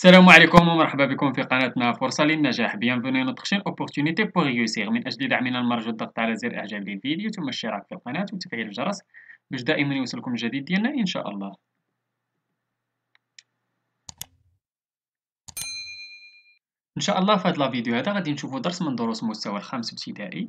السلام عليكم ومرحبا بكم في قناتنا فرصة للنجاح. notre chaîne Opportunité pour réussir. من أجل دعمنا المرجو الضغط على زر إعجاب للفيديو ثم الاشتراك في القناة وتفعيل الجرس باش دائما يوصلكم الجديد ديالنا إن شاء الله. إن شاء الله في هذا الفيديو هذا غادي نشوفوا درس من دروس مستوى الخامس ابتدائي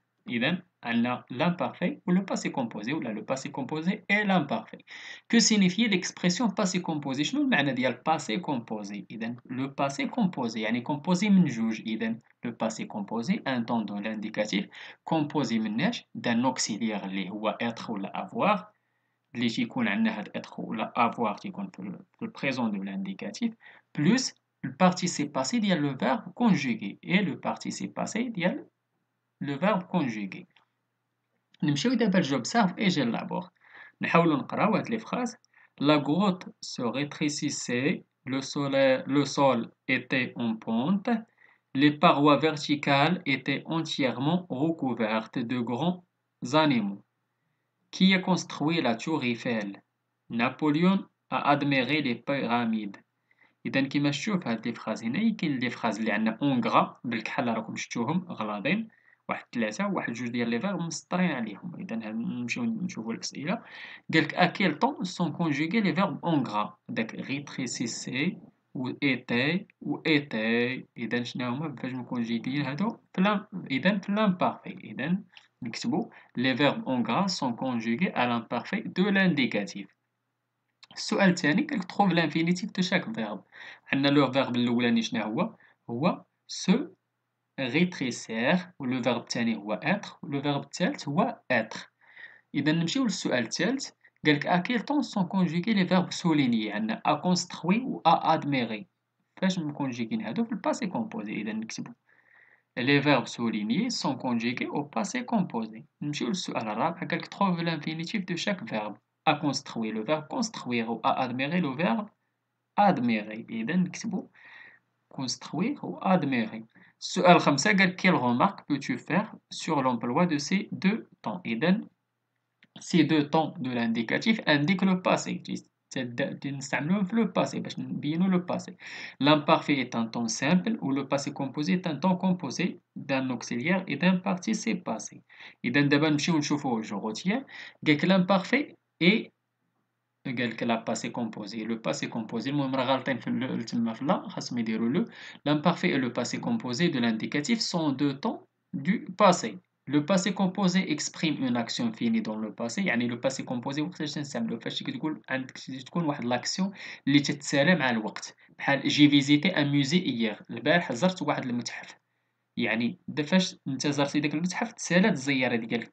اذا l'imparfait ou le passé composé ou là le passé composé et l'imparfait. Que signifie l'expression passé composé شنو المعنى ديال passé composé إذا le passé composé يعني composé من جوج إذا le passé composé un temps de l'indicatif composé مناش d'un auxiliaire اللي هو être ولا avoir اللي تيكون عندنا هاد être ولا avoir تيكون في le présent de l'indicatif plus le participe passé ديال le verbe conjugué et le participe passé ديال le verbe conjugué نمشيو دابا لجوبسيرف اي جيلابور نحاولو نقراو هاد لي فراز لا غروت se rétrécissait le sol, le sol était en pente les parois verticales étaient entièrement recouvertes de grands animaux qui a construit la tour Eiffel Napoléon a admiré les pyramides اذا كيما شفتوا في هاد لي فراز هنا كاين لي فراز اللي عندنا اونغرا بالكحل راكم شفتوهم غلاضين واحد ثلاثة واحد جوج ديال لي فيرب مسطرين عليهم. إذا نمشيو نشوفو الأسئلة. قالك أكيل طون سون كونجوغي لي فيرب أون غرا داك ريتريسيسي و إيتي و إيتي إذا شنو هما؟ فاش نكونجيغيو هادو؟ فلام إذا في لامبارفي إذا نكتبو لي فيرب أون غرا سون كونجوغي أ لامبارفي دو لانديكاتيف السؤال الثاني قالك تخوف لانفينيتيف دو شاك فيرب عندنا لو فيرب الأولاني شنو هو؟ هو سو rétrécir le verbe تاني هو être le verbe الثالث هو être إذا نمشيو للسؤال الثالث قالك à quel temps sont conjugués les verbes soulignés عندنا à construire و à admirer فاش مكونجيكين هادو في الباسي كومبوزي إذا نكتبو les verbes soulignés sont conjugués au passé composé نمشيو للسؤال الرابع قالك trouve l'infinitif de chaque verbe à construire le verbe construire ou à admirer le verbe admirer إذا نكتبو construire ou admirer السؤال خمسة قال quelle remarque peux-tu faire sur l'emploi de ces deux temps إذا ces deux temps de l'indicatif indiquent le passé نستعملوهم في le passé باش نبينو le passé l'imparfait est un temps simple ou le passé composé est un temps composé d'un auxiliaire et d'un participe passé إذا دابا نمشيو نشوفو الجغوتية قالك l'imparfait est قال لك لا باسي كومبوزي لو باسي كومبوزي المهم راه غالطين في تما في لا خاصهم يديروا لو l'imparfait et le passé composé de l'indicatif sont deux temps du passé le passé composé exprime une action finie dans le passé يعني le passé composé وقتاش تنستعملو فاش كتقول عندك تكون واحد لاكسيون اللي تتسالى مع الوقت بحال جي فيزيتي ان موزي ايير البارح زرت واحد المتحف يعني فاش انت زرتي داك المتحف تسالات الزياره ديالك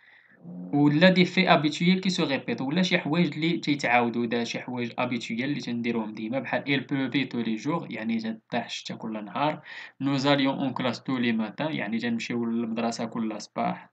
ولا دي في ابيتويل كي سو ريبيت ولا شي حوايج اللي تيتعاودوا دا شي حوايج ابيتويل اللي تنديروهم ديما بحال il pleuvait tous les jours يعني تطيح الشتا كل نهار. Nous allions en classe tous les يعني تنمشيو للمدرسة كل صباح.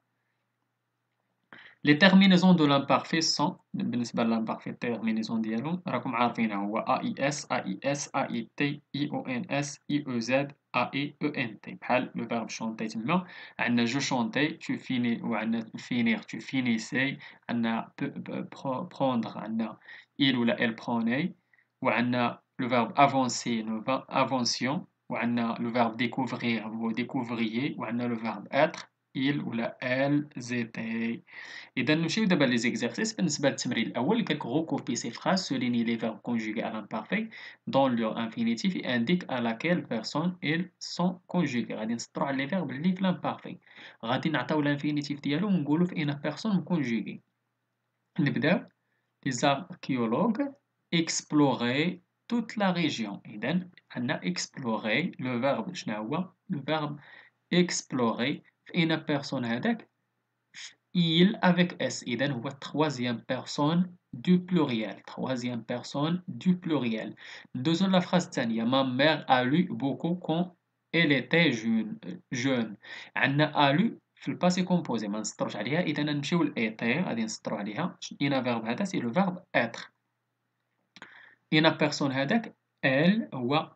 لي terminaisons دو l'imparfait sont بالنسبة للامبارفي terminaison ديالهم راكم عارفينها هو اي اس اي اس اي تي اي أو ان اس اي أو زد ا اي او ان تي بحال لو فيرب شونتي تما عندنا جو شونتي تو فيني وعندنا فينيغ تو فينيسي عندنا بروندر عندنا il ولا elle prenait وعندنا لو فيرب افونسي افونسيون وعندنا لو فيرب découvrir vous découvriez وعندنا لو فيرب être il ولا elle étaient إذا نمشيو دابا لي زيكزارسيس بالنسبة للتمرين الأول قالك recoupez ces phrases soulignez les verbes conjugués à l'imparfait dans leur infinitif et indique à laquelle personne ils sont conjugués غادي نسطرو على لي فيرب اللي في l'imparfait غادي نعطيو l'infinitif ديالو ونقولو في ونقولوا فإن بيرسون conjugué نبداو les archéologues exploraient toute la région إذا عندنا explorer le verbe شنو هو le verbe explorer فإن personne هذاك il avec s إذا هو troisième personne du pluriel troisième personne du pluriel ندوزو la phrase الثانية ma mère a lu beaucoup quand elle était jeune jeune عندنا a lu في الباسي كومبوزي ما نسطروش عليها اذا نمشيو لايتي غادي نسطرو عليها اين فيرب هذا سي لو فيرب اتر اين بيرسون هذاك ال هو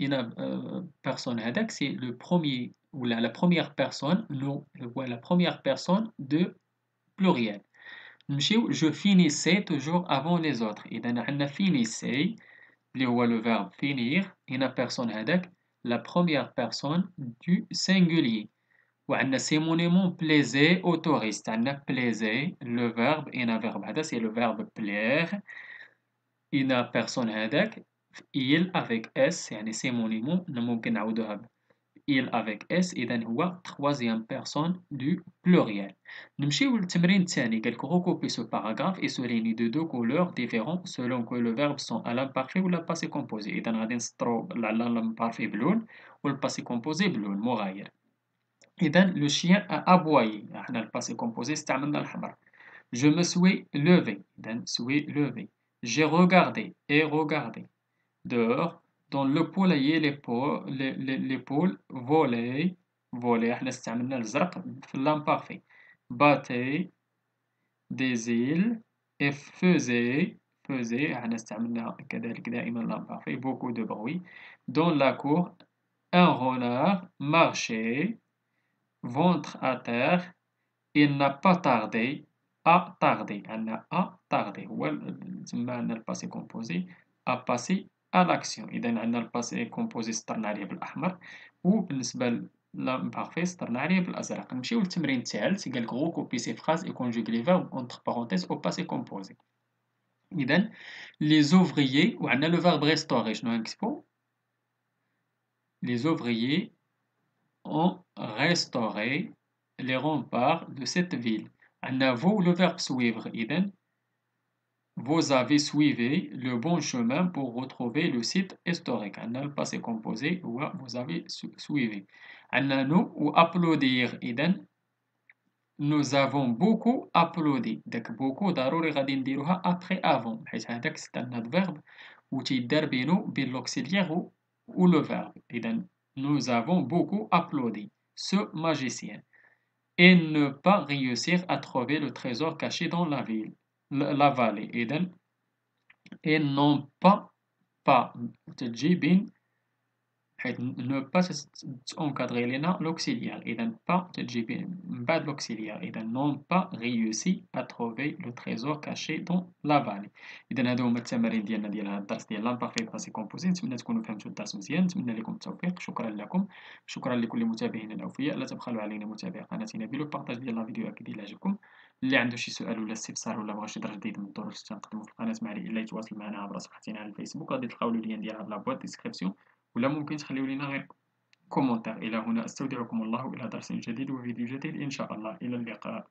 إن بيرسون هذاك سي لو بروميي ولا لا بروميير بيرسون نو هو لا بروميير بيرسون دو بلوريال نمشيو جو فينيسي توجور افون لي زوتر إذا عندنا فينيسي اللي هو لو فيرب فينير إن بيرسون هذاك لا بروميير بيرسون دو سينغوليي وعندنا سيمونيمون بليزي او توريست عندنا بليزي لو فيرب إن فيرب هذا سي لو فيرب بليغ إن بيرسون هذاك il avec s يعني سيمونيمون ممكن نعوضوها ب il avec s إذا هو troisième personne du pluriel نمشيو للتمرين الثاني قالك recouper ce paragraphe et souligner de deux couleurs différentes selon que le verbe sont à l'imparfait ou la passé composé إذا غادي نسطرو l'imparfait بلون والباسي composé بلون مغاير إذا le chien a aboyé حنا الباسي composé استعملنا الحمر je me suis levé إذا suis levé J'ai regardé et regardé. dehors, dans le poulailler, l'épaule, l'épaule, voler, voler, l'imparfait, battait des îles et faisait, faisait, l'imparfait, beaucoup de bruit, dans la cour, un renard marchait, ventre à terre, il n'a pas tardé, a tardé, elle n'a euh, pas tardé, ou elle, le passé composé, a passé à l'action إذا عندنا الباسي كومبوزي سطرنا عليه بالأحمر وبالنسبة لامبارفي سطرنا عليه بالأزرق نمشيو للتمرين الثالث قالك غوكوبي سي فراز اي كونجوغ لي فيرب اونتر بارونتيز او باسي كومبوزي إذا لي زوفريي وعندنا لو فيرب ريستوري شنو نكتبو لي زوفريي ont restauré les remparts de cette ville vous le verbe suivre vous avez suivi le bon chemin pour retrouver le site historique عندنا le passé composé vous avez suivi عندنا nous ou applaudir nous avons beaucoup applaudi داك beaucoup ضروري غادي نديروها après avant حيت هذاك c'est un adverbe و تيدار بينو بين l'auxiliaire ou le verbe إذا nous avons beaucoup applaudi ce magicien et ne pas réussir à trouver le trésor caché dans la ville, la vallée. Et non pas, pas, حيت ne pas encadrer لنا l'auxiliaire إذا pas تجي من بعد l'auxiliaire إذا n'ont pas réussi à trouver le trésor caché dans la vallée إذا هادو هما التمارين ديالنا ديال هاد الدرس ديال لامبارفي باسي كومبوزي نتمنى تكونوا فهمتوا الدرس مزيان نتمنى لكم التوفيق شكرا لكم شكرا لكل متابعينا الأوفياء لا تبخلوا علينا متابعة قناتنا بلو بارطاج ديال لا فيديو أكيد إلا عجبكم اللي عنده شي سؤال ولا استفسار ولا بغى شي درس جديد من الدروس اللي تنقدمو في القناة معلي إلا يتواصل معنا عبر صفحتنا على الفيسبوك غادي تلقاو اللين ديالها بلا بوات ديسكريبسيون ولا ممكن تخليو لنا غير كومنتار إلى هنا أستودعكم الله إلى درس جديد وفيديو جديد إن شاء الله. إلى اللقاء.